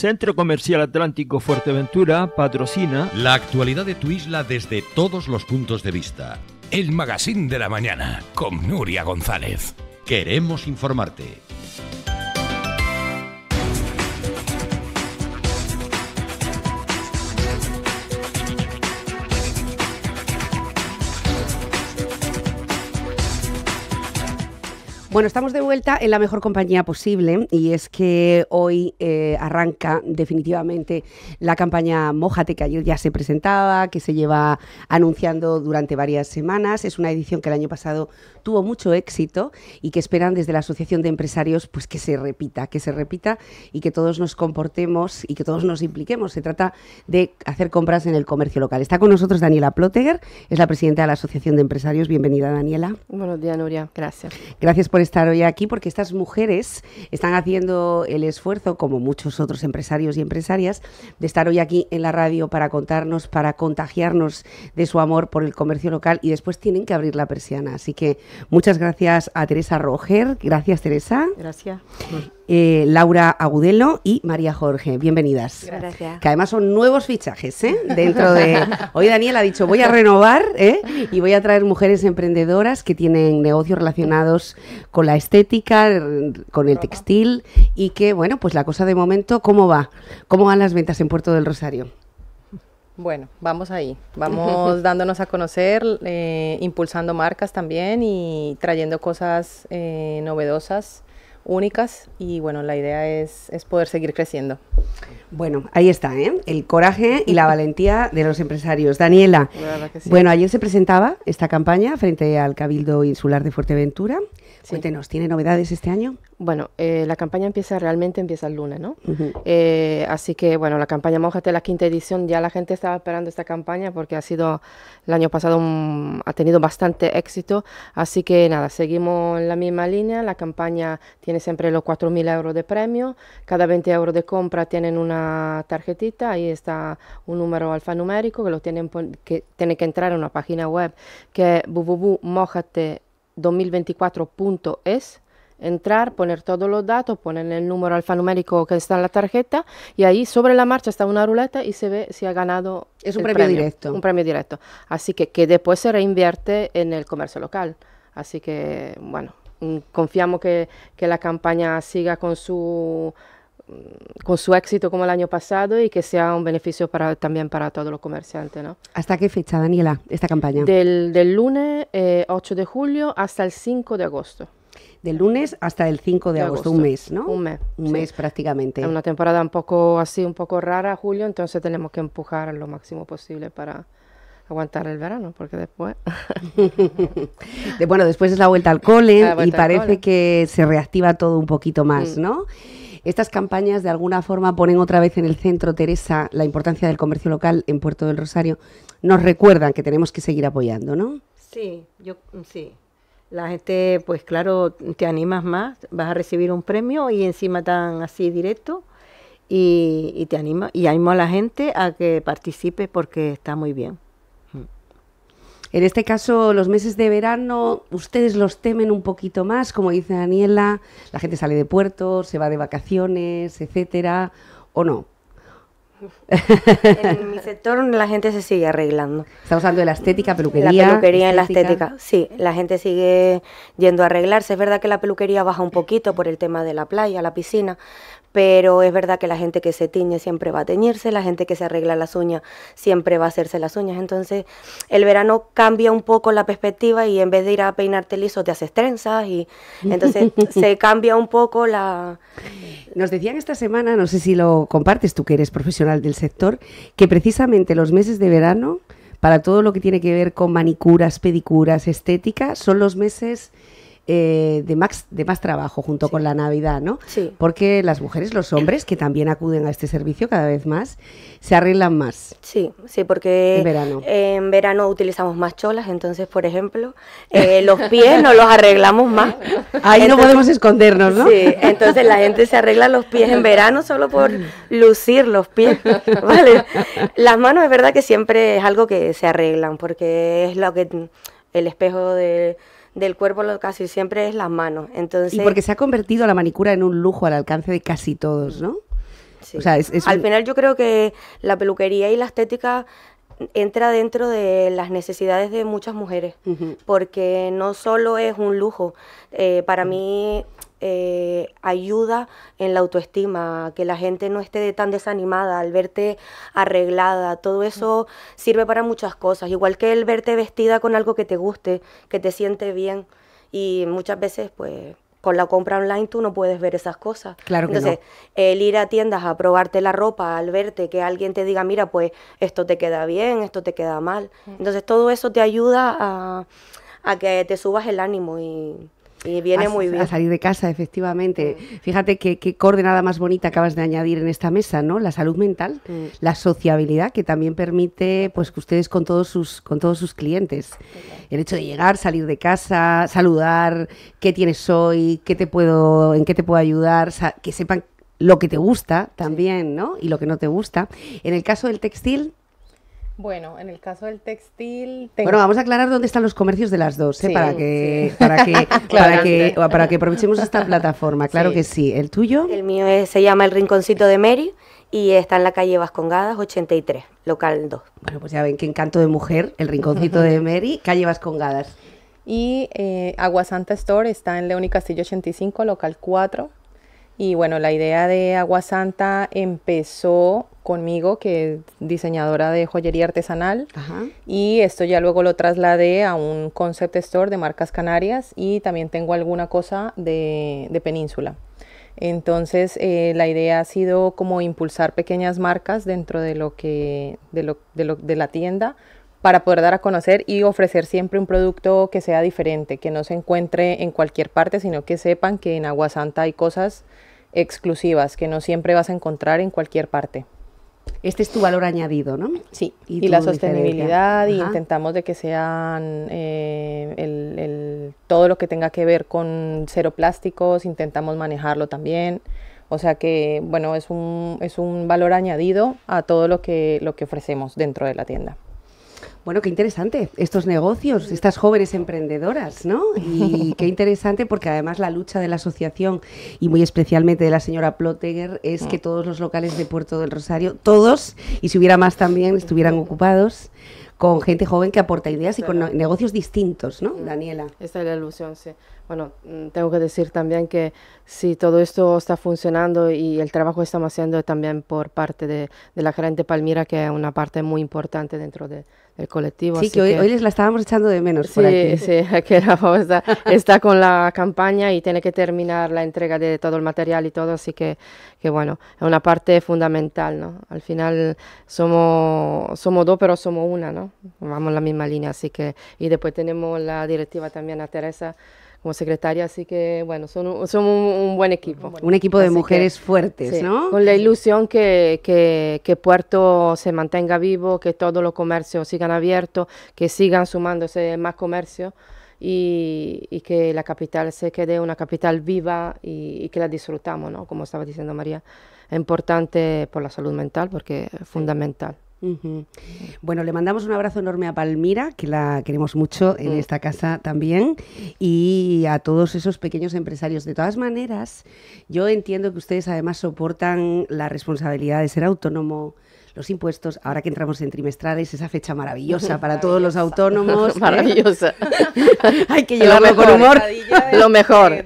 Centro Comercial Atlántico Fuerteventura patrocina la actualidad de tu isla desde todos los puntos de vista. El Magazine de la Mañana con Nuria González. Queremos informarte. Bueno, estamos de vuelta en la mejor compañía posible y es que hoy eh, arranca definitivamente la campaña Mójate, que ayer ya se presentaba, que se lleva anunciando durante varias semanas. Es una edición que el año pasado tuvo mucho éxito y que esperan desde la Asociación de Empresarios pues que se repita, que se repita y que todos nos comportemos y que todos nos impliquemos. Se trata de hacer compras en el comercio local. Está con nosotros Daniela Ploteger, es la presidenta de la Asociación de Empresarios. Bienvenida, Daniela. Buenos días, Nuria. Gracias. Gracias por estar hoy aquí porque estas mujeres están haciendo el esfuerzo, como muchos otros empresarios y empresarias, de estar hoy aquí en la radio para contarnos, para contagiarnos de su amor por el comercio local y después tienen que abrir la persiana. Así que muchas gracias a Teresa Roger. Gracias, Teresa. Gracias. Eh, Laura Agudelo y María Jorge. Bienvenidas. Gracias. Que además son nuevos fichajes, ¿eh? Dentro de. Hoy Daniel ha dicho, voy a renovar, ¿eh? Y voy a traer mujeres emprendedoras que tienen negocios relacionados con la estética, con el textil y que, bueno, pues la cosa de momento, ¿cómo va? ¿Cómo van las ventas en Puerto del Rosario? Bueno, vamos ahí, vamos dándonos a conocer, eh, impulsando marcas también y trayendo cosas eh, novedosas únicas y bueno, la idea es, es poder seguir creciendo. Bueno, ahí está, ¿eh? el coraje y la valentía de los empresarios. Daniela, sí. bueno, ayer se presentaba esta campaña frente al Cabildo Insular de Fuerteventura. Sí. Cuéntenos, ¿tiene novedades este año? Bueno, eh, la campaña empieza realmente empieza el lunes, ¿no? Uh -huh. eh, así que, bueno, la campaña Mójate, la quinta edición, ya la gente estaba esperando esta campaña porque ha sido, el año pasado un, ha tenido bastante éxito. Así que, nada, seguimos en la misma línea. La campaña tiene siempre los 4.000 euros de premio. Cada 20 euros de compra tienen una tarjetita. Ahí está un número alfanumérico que lo tienen que tiene que entrar en una página web que es www.mojate 2024.es entrar, poner todos los datos, poner el número alfanumérico que está en la tarjeta y ahí sobre la marcha está una ruleta y se ve si ha ganado. Es un premio, premio, directo. Un premio directo. Así que, que después se reinvierte en el comercio local. Así que, bueno, mm, confiamos que, que la campaña siga con su con su éxito como el año pasado y que sea un beneficio para, también para todos los comerciantes. ¿no? ¿Hasta qué fecha, Daniela, esta campaña? Del, del lunes eh, 8 de julio hasta el 5 de agosto del lunes hasta el 5 de, de agosto, agosto, un mes, ¿no? Un mes. Un sí. mes prácticamente. Es una temporada un poco así, un poco rara, julio, entonces tenemos que empujar lo máximo posible para aguantar el verano, porque después... de, bueno, después es la vuelta al cole vuelta y parece cole. que se reactiva todo un poquito más, mm. ¿no? Estas campañas de alguna forma ponen otra vez en el centro, Teresa, la importancia del comercio local en Puerto del Rosario. Nos recuerdan que tenemos que seguir apoyando, ¿no? Sí, yo sí, la gente, pues claro, te animas más, vas a recibir un premio y encima tan así directo y, te anima y animo a la gente a que participe porque está muy bien. En este caso, los meses de verano, ustedes los temen un poquito más, como dice Daniela, la gente sale de puerto, se va de vacaciones, etcétera, o no. en mi sector la gente se sigue arreglando. Estamos hablando de la estética, peluquería. La peluquería y la estética, sí. La gente sigue yendo a arreglarse. Es verdad que la peluquería baja un poquito por el tema de la playa, la piscina, pero es verdad que la gente que se tiñe siempre va a teñirse, la gente que se arregla las uñas siempre va a hacerse las uñas. Entonces el verano cambia un poco la perspectiva y en vez de ir a peinarte liso te haces trenzas y entonces se cambia un poco la... Nos decían esta semana, no sé si lo compartes tú que eres profesional del sector, que precisamente los meses de verano, para todo lo que tiene que ver con manicuras, pedicuras, estética, son los meses eh, de, más, de más trabajo junto sí. con la Navidad, ¿no? Sí. Porque las mujeres, los hombres, que también acuden a este servicio cada vez más, se arreglan más. Sí, sí, porque en verano, eh, en verano utilizamos más cholas, entonces, por ejemplo, eh, los pies no los arreglamos más. Ahí entonces, no podemos escondernos, ¿no? Sí, entonces la gente se arregla los pies en verano solo por lucir los pies, ¿vale? Las manos es verdad que siempre es algo que se arreglan, porque es lo que el espejo de del cuerpo lo casi siempre es las manos. Entonces, y porque se ha convertido la manicura en un lujo al alcance de casi todos, ¿no? Al final yo creo que la peluquería y la estética entra dentro de las necesidades de muchas mujeres, porque no solo es un lujo, eh, para mí eh, ayuda en la autoestima, que la gente no esté tan desanimada al verte arreglada, todo eso sirve para muchas cosas, igual que el verte vestida con algo que te guste, que te siente bien. Y muchas veces pues con la compra online tú no puedes ver esas cosas. Claro que Entonces, el ir a tiendas a probarte la ropa, al verte, que alguien te diga, mira, pues esto te queda bien, esto te queda mal. Entonces, todo eso te ayuda a, a que te subas el ánimo y, y viene muy bien. A salir de casa, efectivamente. Fíjate qué, qué, coordenada más bonita acabas de añadir en esta mesa, ¿no? La salud mental, la sociabilidad, que también permite pues que ustedes con todos sus, con todos sus clientes. El hecho de llegar, salir de casa, saludar, qué tienes hoy, qué te puedo, en qué te puedo ayudar, que sepan lo que te gusta también, ¿no? Y lo que no te gusta. En el caso del textil, bueno, en el caso del textil... Bueno, vamos a aclarar dónde están los comercios de las dos, ¿eh? para, que, para, que, para, que, para que aprovechemos esta plataforma. Claro que sí. ¿El tuyo? El mío se llama El Rinconcito de Mary y está en la calle Vascongadas 83, local 2. Bueno, pues ya ven qué encanto de mujer, El Rinconcito de Mary, calle Vascongadas. Y eh, Agua Santa Store está en León y Castillo 85, local 4. Y bueno, la idea de Agua Santa empezó conmigo, que es diseñadora de joyería artesanal, y esto ya luego lo trasladé a un concept store de marcas canarias y también tengo alguna cosa de, península. Entonces, eh, la idea ha sido como impulsar pequeñas marcas dentro de lo que, de, lo, de, lo, de la tienda para poder dar a conocer y ofrecer siempre un producto que sea diferente, que no se encuentre en cualquier parte, sino que sepan que en Agua Santa hay cosas exclusivas que no siempre vas a encontrar en cualquier parte. Este es tu valor añadido, ¿no? Sí, y, la sostenibilidad y intentamos de que sean eh, el, todo lo que tenga que ver con cero plásticos, intentamos manejarlo también. O sea que, bueno, es un, es un valor añadido a todo lo que, lo que ofrecemos dentro de la tienda. Bueno, qué interesante estos negocios, estas jóvenes emprendedoras, ¿no? Y qué interesante porque además la lucha de la asociación y muy especialmente de la señora Plotteger es que todos los locales de Puerto del Rosario, todos, y si hubiera más también, estuvieran ocupados con gente joven que aporta ideas y con negocios distintos, ¿no, Daniela? Esta es la ilusión, sí. Bueno, mm, tengo que decir también que si todo esto está funcionando y el trabajo que estamos haciendo también por parte de, de la gerente Palmira, que es una parte muy importante dentro de, el colectivo. Sí, que hoy, les la estábamos echando de menos. Sí, sí, que está, está, con la campaña y tiene que terminar la entrega de todo el material y todo, así que, que bueno, es una parte fundamental, ¿no? Al final somos, somos dos, pero somos una, ¿no? Vamos en la misma línea, así que, y después tenemos la directiva también a Teresa como secretaria, así que bueno, son, un, buen equipo. Un equipo de mujeres fuertes, ¿no? Con la ilusión que, que, Puerto se mantenga vivo, que todos los comercios sigan abiertos, que sigan sumándose más comercios y, y, que la capital se quede una capital viva y, que la disfrutamos, ¿no? Como estaba diciendo María, es importante por la salud mental porque es fundamental. Bueno, le mandamos un abrazo enorme a Palmira, que la queremos mucho en mm. esta casa también, y a todos esos pequeños empresarios. De todas maneras, yo entiendo que ustedes además soportan la responsabilidad de ser autónomo, los impuestos, ahora que entramos en trimestrales, esa fecha maravillosa para todos los autónomos. ¿eh? Maravillosa. Hay que llevarlo con humor. Lo mejor.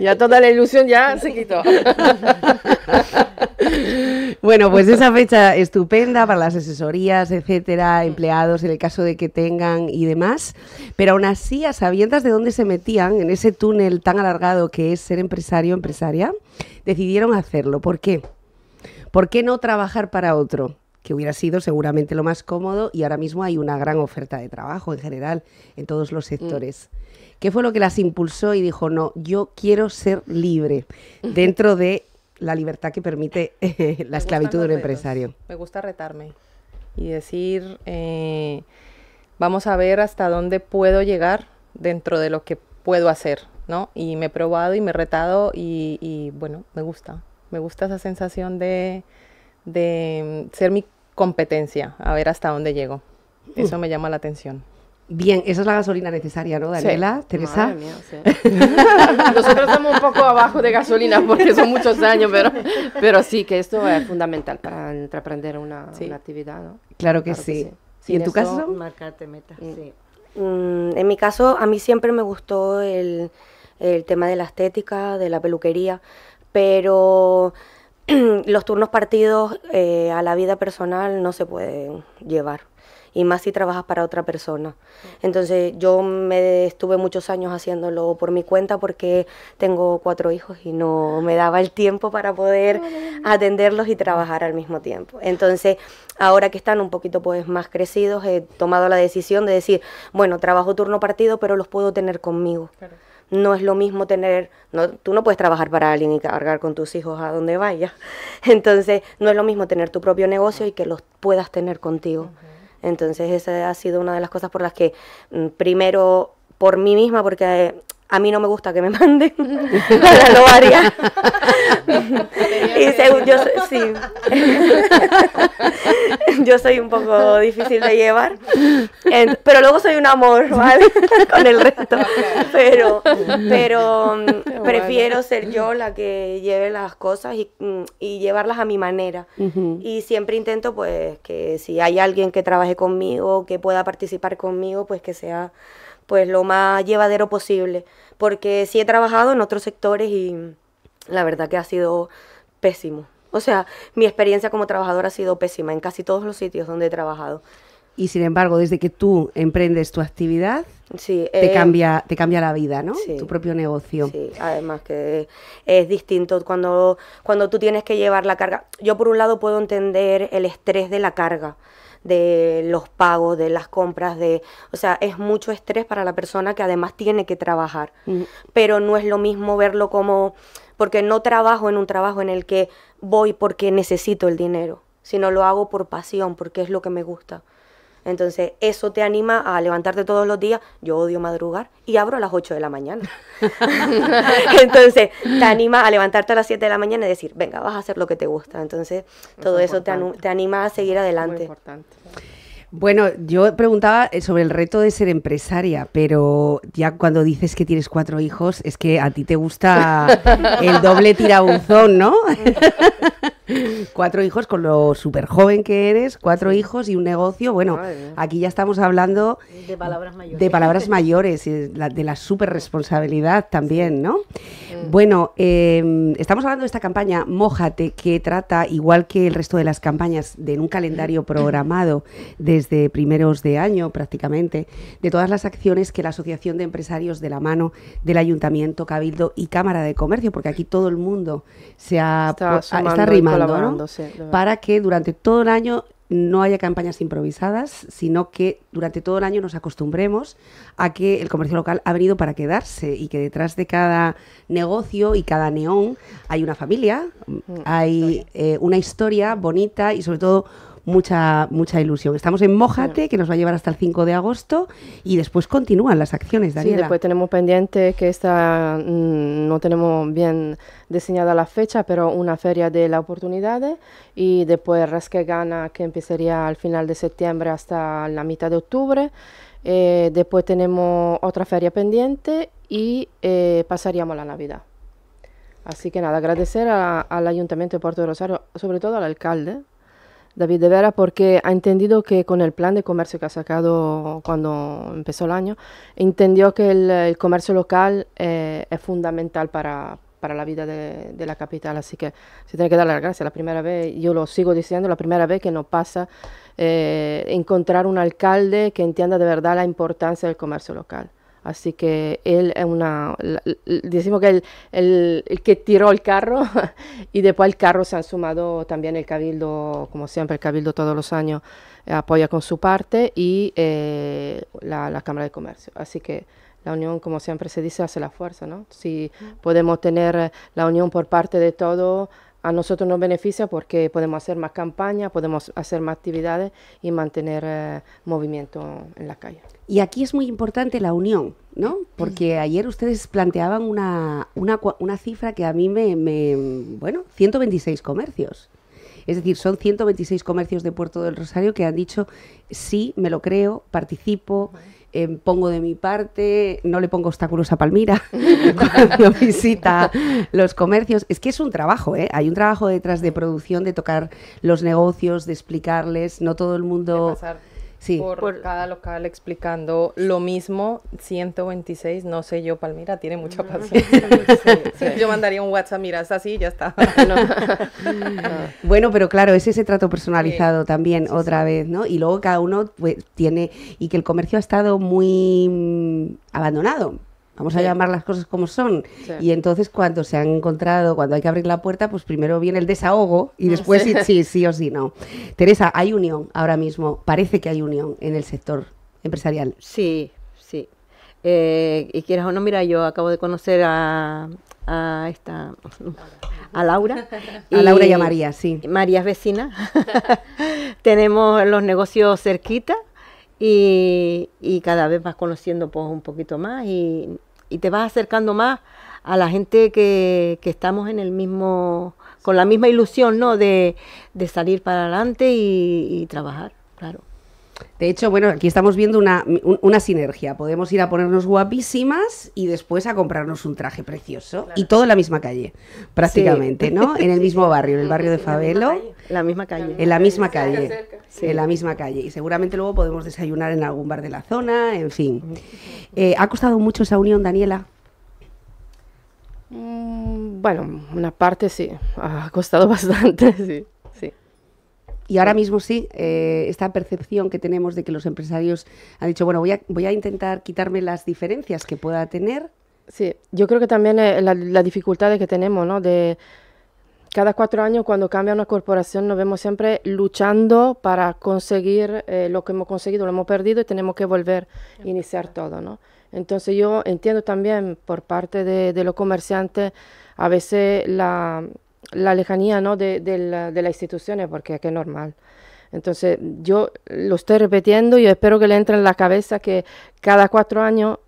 Ya toda la ilusión ya se quitó. Bueno, pues esa fecha estupenda para las asesorías, etcétera, empleados en el caso de que tengan y demás. Pero aún así, a sabiendas de dónde se metían en ese túnel tan alargado que es ser empresario, empresaria, decidieron hacerlo. ¿Por qué? ¿Por qué no trabajar para otro? que hubiera sido seguramente lo más cómodo y ahora mismo hay una gran oferta de trabajo en general en todos los sectores. ¿Qué fue lo que las impulsó y dijo, no, yo quiero ser libre dentro de la libertad que permite eh, la esclavitud de un empresario. Me gusta retarme y decir, eh, vamos a ver hasta dónde puedo llegar dentro de lo que puedo hacer, ¿no? Y me he probado y me he retado y, bueno, me gusta. Me gusta esa sensación de, de ser mi competencia, a ver hasta dónde llego. Eso me llama la atención. Bien, esa es la gasolina necesaria, ¿no, Daniela? Teresa. Madre mía, sí. Nosotros estamos un poco abajo de gasolina porque son muchos años, pero, pero sí que esto es fundamental para entreprender una, Sí. una actividad, ¿no? Claro que Claro que sí. sí. ¿Y en tu eso- caso? Marcarte metas, sí. Mm, en mi caso, a mí siempre me gustó el, el tema de la estética, de la peluquería, pero los turnos partidos eh, a la vida personal no se pueden llevar. Y más si trabajas para otra persona. Entonces yo me estuve muchos años haciéndolo por mi cuenta porque tengo cuatro hijos y no me daba el tiempo para poder atenderlos y trabajar al mismo tiempo. Entonces ahora que están un poquito pues más crecidos he tomado la decisión de decir, bueno, trabajo turno partido pero los puedo tener conmigo. No es lo mismo tener, no, tú no puedes trabajar para alguien y cargar con tus hijos a donde vayas. Entonces, no es lo mismo tener tu propio negocio y que los puedas tener contigo. Entonces, esa ha sido una de las cosas por las que, mm, primero, por mí misma, porque a mí no me gusta que me manden a la loaria. y según yo, sí. yo soy un poco difícil de llevar, En- pero luego soy un amor, ¿vale? Con el resto. Pero, pero mm, prefiero ser yo la que lleve las cosas y, mm, y llevarlas a mi manera. Y siempre intento, pues, que si hay alguien que trabaje conmigo, que pueda participar conmigo, pues que sea pues lo más llevadero posible. Porque sí he trabajado en otros sectores y la verdad que ha sido pésimo. O sea, mi experiencia como trabajadora ha sido pésima en casi todos los sitios donde he trabajado. Y sin embargo, desde que tú emprendes tu actividad, Sí, te, eh, cambia, te cambia la vida, ¿no? sí. Tu propio negocio. Sí, además que es distinto cuando, cuando tú tienes que llevar la carga. Yo por un lado puedo entender el estrés de la carga, de los pagos, de las compras, de, o sea, es mucho estrés para la persona que además tiene que trabajar. Mm. Pero no es lo mismo verlo como, porque no trabajo en un trabajo en el que voy porque necesito el dinero, sino lo hago por pasión, porque es lo que me gusta. Entonces, eso te anima a levantarte todos los días. Yo odio madrugar y abro a las 8 de la mañana. Entonces, te anima a levantarte a las 7 de la mañana y decir, venga, vas a hacer lo que te gusta. Entonces, todo es eso te, anu- importante. te anima a seguir Muy adelante. importante. Bueno, yo preguntaba eh, sobre el reto de ser empresaria, pero ya cuando dices que tienes cuatro hijos, es que a ti te gusta el doble tirabuzón, ¿no? cuatro hijos con lo súper joven que eres, cuatro hijos y un negocio. Bueno, aquí ya estamos hablando De palabras mayores. de palabras mayores, y la- de la súper responsabilidad también, ¿no? Bueno, eh, estamos hablando de esta campaña Mójate, que trata, igual que el resto de las campañas, de en un calendario programado desde primeros de año prácticamente, de todas las acciones que la Asociación de Empresarios de la mano del Ayuntamiento, Cabildo y Cámara de Comercio, porque aquí todo el mundo se ha, Está po-. Colaborando, para que durante todo el año no haya campañas improvisadas, sino que durante todo el año nos acostumbremos a que el comercio local ha venido para quedarse y que detrás de cada negocio y cada neón hay una familia, hay eh, una historia bonita y sobre todo mucha mucha ilusión. Estamos en Mójate, que nos va a llevar hasta el 5 de agosto y después continúan las acciones, Sí, Daniela. después tenemos pendiente que esta mm, no tenemos bien diseñada la fecha, pero una feria de las oportunidades y después Resque Gana que empezaría al final de septiembre hasta la mitad de octubre. Eh, después tenemos otra feria pendiente y eh, pasaríamos la Navidad. Así que nada, agradecer a- al Ayuntamiento de Puerto de Rosario, sobre todo al alcalde, David de Vera, porque ha entendido que con el plan de comercio que ha sacado cuando empezó el año, entendió que el, comercio local eh, es fundamental para, para la vida de, de la capital. Así que se tiene que dar las gracias. La primera vez, yo lo sigo diciendo, la primera vez que nos pasa eh, encontrar un alcalde que entienda de verdad la importancia del comercio local. Así que él es una, decimos que el, el, el que tiró el carro y después al carro se han sumado también el cabildo, como siempre el cabildo todos los años eh, apoya con su parte y eh, la, la Cámara de Comercio. Así que la unión, como siempre se dice, hace la fuerza, ¿no? Si podemos tener la unión por parte de todo, a nosotros nos beneficia porque podemos hacer más campaña, podemos hacer más actividades y mantener eh, movimiento en la calle. Y aquí es muy importante la unión, ¿no? Porque ayer ustedes planteaban una, una, una cifra que a mí me, me- Bueno, 126 comercios. Es decir, son 126 comercios de Puerto del Rosario que han dicho, sí, me lo creo, participo, eh, pongo de mi parte, no le pongo obstáculos a Palmira cuando visita los comercios. Es que es un trabajo, ¿eh? Hay un trabajo detrás de producción, de tocar los negocios, de explicarles. No todo el mundo sí. por, cada local explicando lo mismo, 126, no sé yo, Palmira tiene mucha paciencia. Yo mandaría un WhatsApp, mira, es así, ya está. bueno, pero claro, es ese trato personalizado también, otra vez, ¿no? Y luego cada uno pues, tiene, y que el comercio ha estado muy abandonado Vamos a llamar las cosas como son. Y entonces cuando se han encontrado, cuando hay que abrir la puerta, pues primero viene el desahogo y después sí, sí, sí o sí no. Teresa, hay unión ahora mismo, parece que hay unión en el sector empresarial. Sí, sí. Eh, y quieras o no, mira, yo acabo de conocer a, a esta a Laura. a Laura y a María, sí. María es vecina. Tenemos los negocios cerquita y, y, cada vez vas conociendo pues, un poquito más y y te vas acercando más a la gente que, estamos en el mismo, con la misma ilusión, ¿no? De, de salir para adelante y, trabajar, claro. De hecho, bueno, aquí estamos viendo una, una, sinergia. Podemos ir a ponernos guapísimas y después a comprarnos un traje precioso. Y todo en la misma calle, prácticamente, ¿no? En el mismo barrio, en el barrio de Favelo. La misma calle. En la misma calle. En la misma calle. Y seguramente luego podemos desayunar en algún bar de la zona, en fin. Eh, ¿Ha costado mucho esa unión, Daniela? Mm, bueno, una parte sí. Ha costado bastante, sí. Y ahora mismo sí, eh, esta percepción que tenemos de que los empresarios han dicho, bueno, voy a, voy a intentar quitarme las diferencias que pueda tener. Sí, yo creo que también eh, la, la dificultad que tenemos, ¿no? De cada cuatro años cuando cambia una corporación nos vemos siempre luchando para conseguir eh, lo que hemos conseguido, lo hemos perdido y tenemos que volver a iniciar todo, ¿no? Entonces yo entiendo también por parte de, de los comerciantes a veces la, la lejanía ¿no? de, de, la, de las instituciones, porque es que es normal. Entonces, yo lo estoy repitiendo y espero que le entre en la cabeza que cada cuatro años,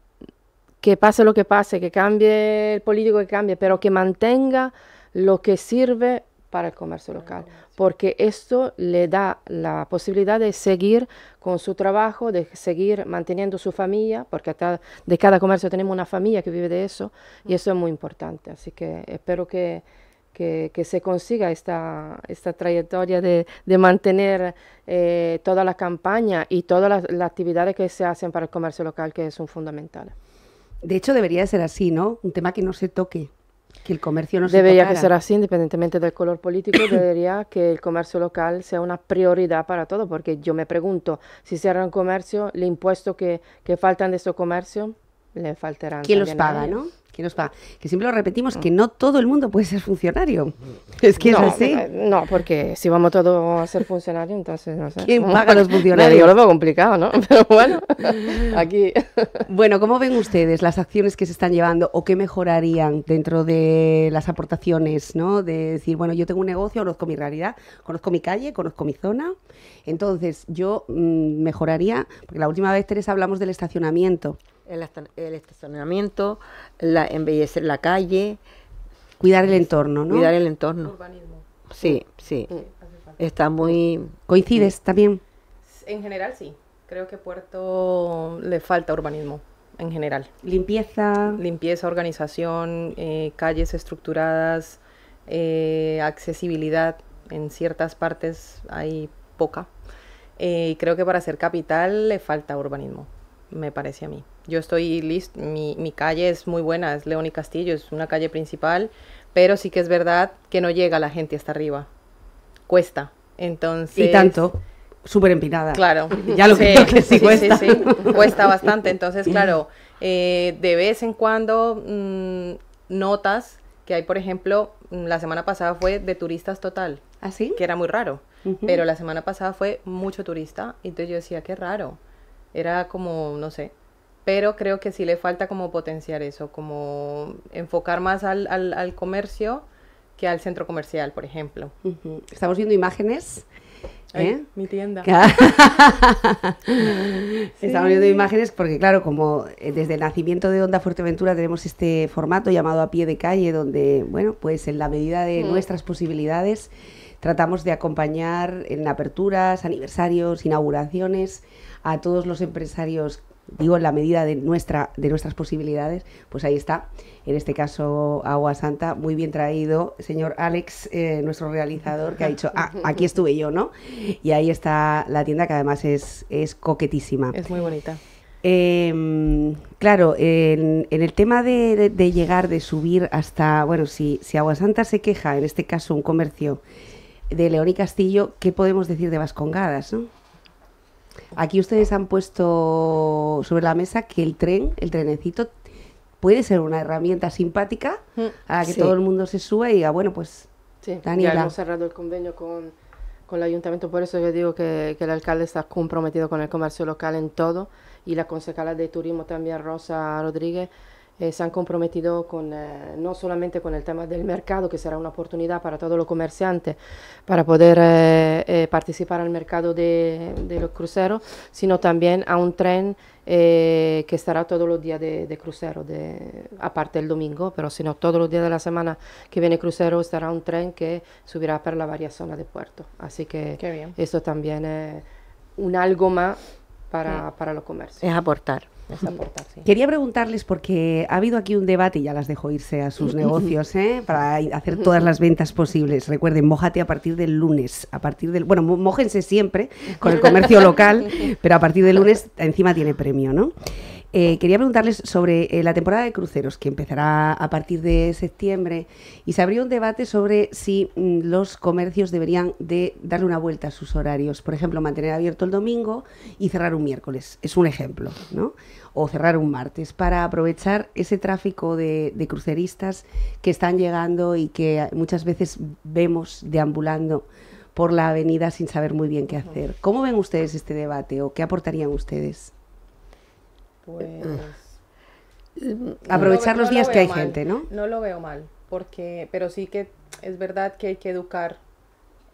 que pase lo que pase, que cambie el político, que cambie, pero que mantenga lo que sirve para el comercio local, porque esto le da la posibilidad de seguir con su trabajo, de seguir manteniendo su familia, porque de cada comercio tenemos una familia que vive de eso, y eso es muy importante. Así que espero que, que, se consiga esta, esta trayectoria de, de mantener eh, toda la campaña y todas las, actividades que se hacen para el comercio local, que son fundamentales. De hecho, debería ser así, ¿no? Un tema que no se toque, que el comercio no se Debería que ser así, independientemente del color político, debería que el comercio local sea una prioridad para todo, porque yo me pregunto, si cierran comercio, el impuesto que, que faltan de ese comercio, le faltarán. ¿Quién los paga, no? que nos Que siempre lo repetimos, que no todo el mundo puede ser funcionario. Es que no, es así. Eh, no, porque si vamos todos a ser funcionarios, entonces no sé. ¿Quién paga a los funcionarios? Yo lo veo complicado, ¿no? Pero bueno, aquí. Bueno, ¿cómo ven ustedes las acciones que se están llevando o qué mejorarían dentro de las aportaciones, ¿no? De decir, bueno, yo tengo un negocio, conozco mi realidad, conozco mi calle, conozco mi zona. Entonces, yo mm, mejoraría, porque la última vez, Teresa, hablamos del estacionamiento el, estacionamiento, la, embellecer la calle. Cuidar el entorno, ¿no? Cuidar el entorno. Urbanismo. Sí, sí. Está muy... ¿Coincides también? En general, sí. Creo que Puerto le falta urbanismo, en general. Limpieza. Limpieza, organización, eh, calles estructuradas, eh, accesibilidad. En ciertas partes hay poca. Eh, y creo que para ser capital le falta urbanismo, me parece a mí. Yo estoy listo, mi, mi calle es muy buena, es León y Castillo, es una calle principal, pero sí que es verdad que no llega la gente hasta arriba. Cuesta. Entonces. Y tanto. Súper empinada. Claro. Ya lo creo que sí, cuesta. Sí, cuesta bastante. Entonces, claro, eh, de vez en cuando mm, notas que hay, por ejemplo, mm, la semana pasada fue de turistas total. ¿Ah, sí? Que era muy raro. Pero la semana pasada fue mucho turista. Y entonces yo decía, qué raro. Era como, no sé, pero creo que sí le falta como potenciar eso, como enfocar más al, al, comercio que al centro comercial, por ejemplo. Estamos viendo imágenes. ¿eh? mi tienda. Estamos viendo imágenes porque, claro, como eh, desde el nacimiento de Onda Fuerteventura tenemos este formato llamado a pie de calle, donde, bueno, pues en la medida de mm. nuestras posibilidades tratamos de acompañar en aperturas, aniversarios, inauguraciones a todos los empresarios digo en la medida de, nuestra, de nuestras posibilidades, pues ahí está. En este caso, Agua Santa, muy bien traído, señor Alex, eh, nuestro realizador, que ha dicho, ah, aquí estuve yo, ¿no? Y ahí está la tienda, que además es, es coquetísima. Es muy bonita. Em, claro, en, el tema de, llegar, de subir hasta, bueno, si, si Agua Santa se queja, en este caso un comercio de León y Castillo, ¿qué podemos decir de Vascongadas? ¿no? Aquí ustedes han puesto sobre la mesa que el tren, el trenecito, puede ser una herramienta simpática mm, a la que todo el mundo se suba y diga, bueno, pues sí, Ya hemos cerrado el convenio con, con el ayuntamiento, por eso yo digo que, que, el alcalde está comprometido con el comercio local en todo y la concejala de turismo también, Rosa Rodríguez, eh, se han comprometido con, eh, no solamente con el tema del mercado, que será una oportunidad para todos los comerciantes para poder eh, participar al mercado de, los cruceros, sino también a un tren que estará todos los días de, crucero, de, aparte el domingo, pero sino todos los días de la semana que viene crucero estará un tren que subirá por la varias zonas de puerto. Así que esto también es un algo más para, para los comercios. Es aportar. Quería preguntarles, porque ha habido aquí un debate, y ya las dejo irse a sus negocios, ¿eh? para hacer todas las ventas posibles. Recuerden, mojate a partir del lunes. A partir del, bueno, mójense siempre con el comercio local, pero a partir del lunes encima tiene premio, ¿no? Eh, quería preguntarles sobre eh, la temporada de cruceros, que empezará a partir de septiembre, y se abrió un debate sobre si mm, los comercios deberían de darle una vuelta a sus horarios. Por ejemplo, mantener abierto el domingo y cerrar un miércoles. Es un ejemplo, ¿no? O cerrar un martes, para aprovechar ese tráfico de, de cruceristas que están llegando y que muchas veces vemos deambulando por la avenida sin saber muy bien qué hacer. ¿Cómo ven ustedes este debate o qué aportarían ustedes? Pues. Aprovechar los días que hay gente, ¿no? No lo veo mal, porque, pero sí que es verdad que hay que educar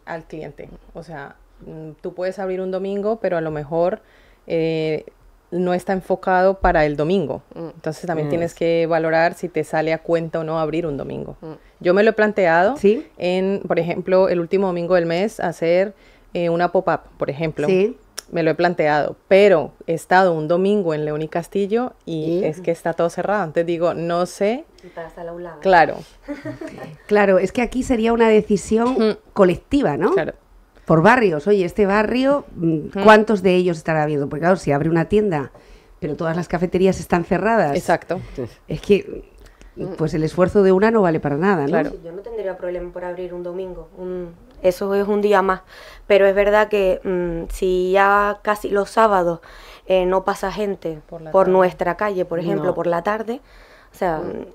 al cliente. O sea, mm, tú puedes abrir un domingo, pero a lo mejor eh, no está enfocado para el domingo. Mm. Entonces también mm. tienes que valorar si te sale a cuenta o no abrir un domingo. Yo me lo he planteado en, por ejemplo, el último domingo del mes, hacer eh, una pop-up, por ejemplo. Sí me lo he planteado, pero he estado un domingo en León y Castillo y es que está todo cerrado. Entonces digo, no sé. Claro. claro, es que aquí sería una decisión colectiva, ¿no? Claro. Por barrios. Oye, este barrio, mm, ¿cuántos de ellos estará viendo? Porque claro, si abre una tienda, pero todas las cafeterías están cerradas. Exacto. Es que pues el esfuerzo de una no vale para nada, ¿no? Claro. yo no tendría problema por abrir un domingo, eso es un día más. Pero es verdad que mm, si ya casi los sábados eh, no pasa gente por, nuestra calle, por ejemplo, por la tarde, o sea, mm,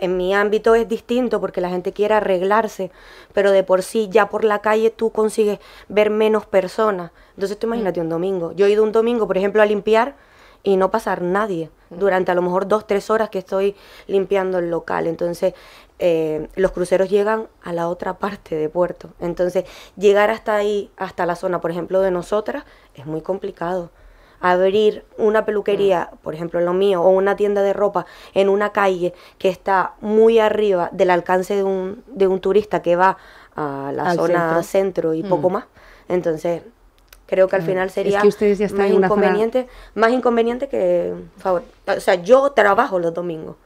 en mi ámbito es distinto porque la gente quiere arreglarse, pero de por sí ya por la calle tú consigues ver menos personas. Entonces tú imagínate mm. un domingo. Yo he ido un domingo, por ejemplo, a limpiar y no pasar nadie durante a lo mejor dos, tres horas que estoy limpiando el local. Entonces, eh, los cruceros llegan a la otra parte de puerto. Entonces, llegar hasta ahí, hasta la zona, por ejemplo, de nosotras, es muy complicado. Abrir una peluquería, por ejemplo, lo mío, o una tienda de ropa en una calle que está muy arriba del alcance de un, de un turista que va a la zona centro, y poco mm. más. Entonces, creo que al final sería más, inconveniente, más inconveniente que favor. O sea, yo trabajo los domingos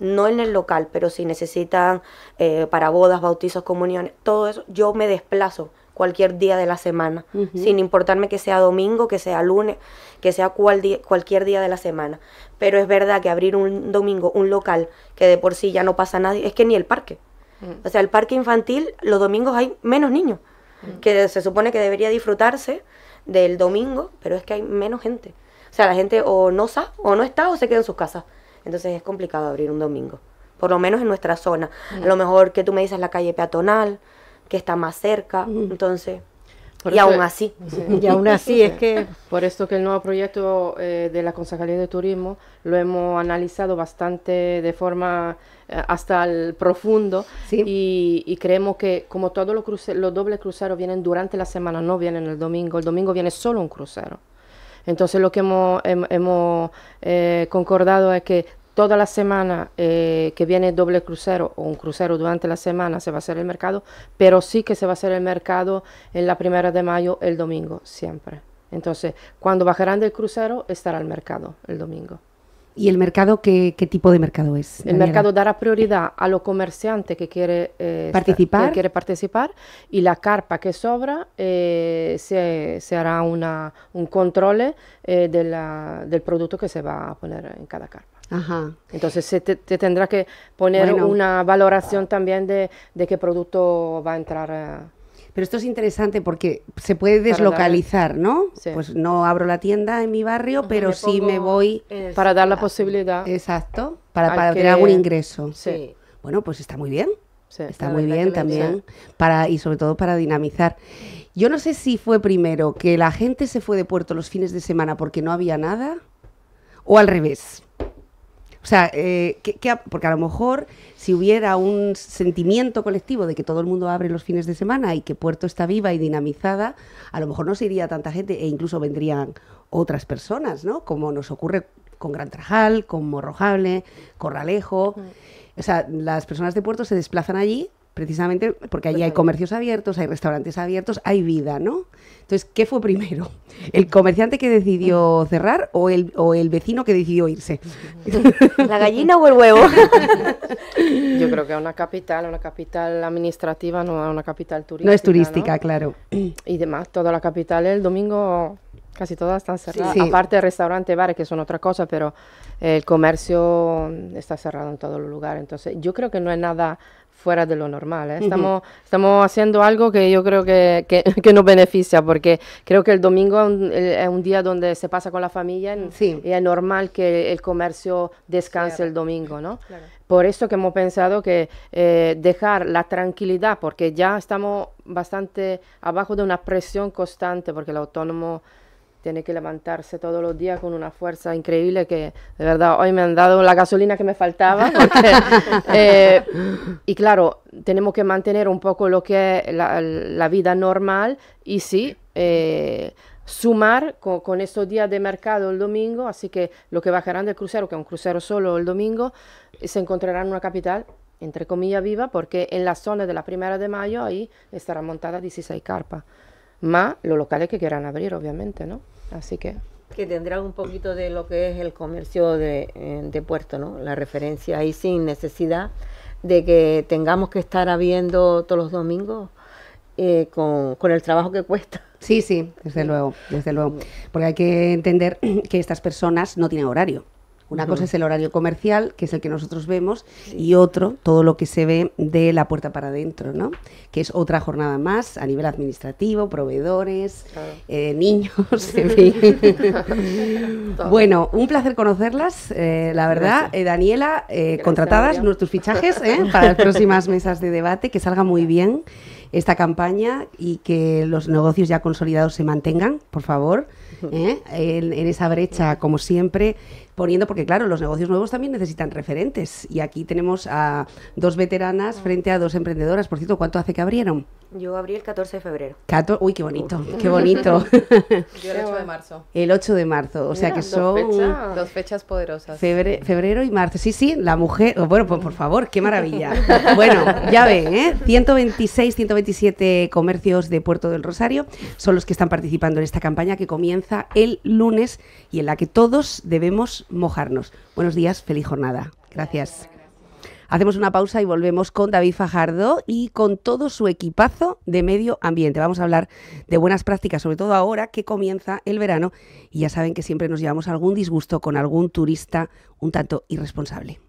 no en el local, pero si necesitan eh, para bodas, bautizos, comuniones, todo eso, yo me desplazo cualquier día de la semana, sin importarme que sea domingo, que sea lunes, que sea cual día, cualquier día de la semana. Pero es verdad que abrir un domingo un local que de por sí ya no pasa nadie, es que ni el parque. Mm. O sea, el parque infantil, los domingos hay menos niños, mm. que se supone que debería disfrutarse del domingo, pero es que hay menos gente. O sea, la gente o no está, o no está, o se queda en sus casas. Entonces es complicado abrir un domingo, por lo menos en nuestra zona. A lo mejor que tú me dices la calle peatonal, que está más cerca, entonces... y aún así. Y aún así es que... Por esto que el nuevo proyecto eh, de la Concejalía de Turismo lo hemos analizado bastante de forma eh, hasta el profundo y, creemos que como todos los, los dobles cruceros vienen durante la semana, no vienen el domingo, el domingo viene solo un crucero. Entonces lo que hemos, hemos eh, concordado es que toda la semana eh, que viene doble crucero o un crucero durante la semana se va a hacer el mercado, pero sí que se va a hacer el mercado en la primera de mayo el domingo, siempre. Entonces, cuando bajarán del crucero, estará el mercado el domingo. ¿Y el mercado qué, qué tipo de mercado es? El Daniela? mercado dará prioridad a los comerciantes que quiere eh, Participar. que quiere participar y la carpa que sobra eh, se, se hará una, un control eh, de la- del producto que se va a poner en cada carpa. Ajá. Entonces se te, te tendrá que poner Bueno. una valoración también de, de qué producto va a entrar. Pero esto es interesante porque se puede deslocalizar, ¿no? Sí. Pues no abro la tienda en mi barrio, pero sí me voy... para dar la posibilidad. Exacto, para, Al para que- tener algún ingreso. Sí, Bueno, pues está muy bien. sí. Está muy bien también para y sobre todo para dinamizar. Yo no sé si fue primero que la gente se fue de puerto los fines de semana porque no había nada o al revés. O sea, eh, que- que ha- porque a lo mejor si hubiera un sentimiento colectivo de que todo el mundo abre los fines de semana y que Puerto está viva y dinamizada, a lo mejor no se iría tanta gente e incluso vendrían otras personas, ¿no? Como nos ocurre con Gran Trajal, con Morrojable, Corralejo. O sea, las personas de Puerto se desplazan allí precisamente porque allí hay comercios abiertos, hay restaurantes abiertos, hay vida, ¿no? Entonces, ¿qué fue primero? ¿El comerciante que decidió cerrar o el, o el vecino que decidió irse? ¿La gallina o el huevo? Yo creo que es una capital, una capital administrativa, no es una capital turística. No es turística, claro. Y demás, toda la capital el domingo casi todas están cerradas. Sí. Aparte de restaurantes, bares, que son otra cosa, pero el comercio está cerrado en todos los lugares. Entonces, yo creo que no es nada fuera de lo normal. ¿eh? Estamos, estamos haciendo algo que yo creo que, que, que nos beneficia, porque creo que el domingo es un, es un día donde se pasa con la familia y- Sí. y es normal que el comercio descanse el domingo, ¿no? Por eso que hemos pensado que eh, dejar la tranquilidad, porque ya estamos bastante abajo de una presión constante, porque el autónomo tiene que levantarse todos los días con una fuerza increíble que de verdad hoy me han dado la gasolina que me faltaba. porque, eh, y claro, tenemos que mantener un poco lo que es la, la vida normal y sí, eh, sumar con, con estos días de mercado el domingo, así que lo que bajarán del crucero, que es un crucero solo el domingo, se encontrarán en una capital, entre comillas, viva, porque en la zona de la primera de mayo ahí estarán montadas 16 carpas, más los locales que quieran abrir, obviamente, ¿no? Así que... que tendrán un poquito de lo que es el comercio de, eh, de puerto, ¿no? La referencia ahí sin necesidad de que tengamos que estar habiendo todos los domingos eh, con, con el trabajo que cuesta. Sí, sí, desde luego, desde luego. Porque hay que entender que estas personas no tienen horario. Una cosa es el horario comercial, que es el que nosotros vemos, y otro, todo lo que se ve de la puerta para adentro, ¿no? Que es otra jornada más a nivel administrativo, proveedores, eh, niños, en fin. bueno, un placer conocerlas, eh, la verdad. Eh, Daniela, contratadas, María. nuestros fichajes para las próximas mesas de debate, que salga muy bien esta campaña y que los negocios ya consolidados se mantengan, por favor, ¿eh? en, en esa brecha, como siempre, poniendo, porque claro, los negocios nuevos también necesitan referentes. Y aquí tenemos a dos veteranas frente a dos emprendedoras. Por cierto, ¿cuánto hace que abrieron? Yo abrí el 14 de febrero. Cato, uy, qué bonito, qué bonito. Yo el 8 de marzo. El 8 de marzo, o sea Mira, que dos son fechas. Dos fechas poderosas. febre- febrero y marzo. Sí, sí, la mujer, oh, bueno, pues por favor, qué maravilla. Bueno, ya ven, ¿eh? 126, 127 comercios de Puerto del Rosario son los que están participando en esta campaña que comienza el lunes y en la que todos debemos mojarnos. Buenos días, feliz jornada. Gracias. Hacemos una pausa y volvemos con David Fajardo y con todo su equipazo de medio ambiente. Vamos a hablar de buenas prácticas, sobre todo ahora que comienza el verano y ya saben que siempre nos llevamos algún disgusto con algún turista un tanto irresponsable.